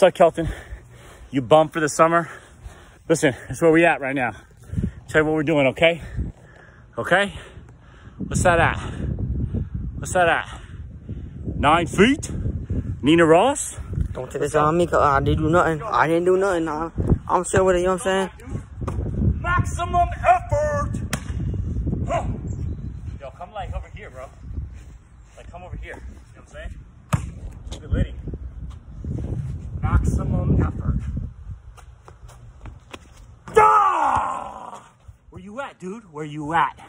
What's up, Kelton? You bummed for the summer? Listen, that's where we at right now. Tell you what we're doing, okay? Okay? What's that at? What's that at? Nine feet? Nina Ross? Don't take this on me, cause I didn't do nothing. I didn't do nothing. Nah. I'm still with it, you know what I'm saying? Maximum effort! Huh. Yo, come like over here, bro. Like, come over here. You know what I'm saying? Keep it litty. Maximum effort. Ah! Where you at, dude? Where you at?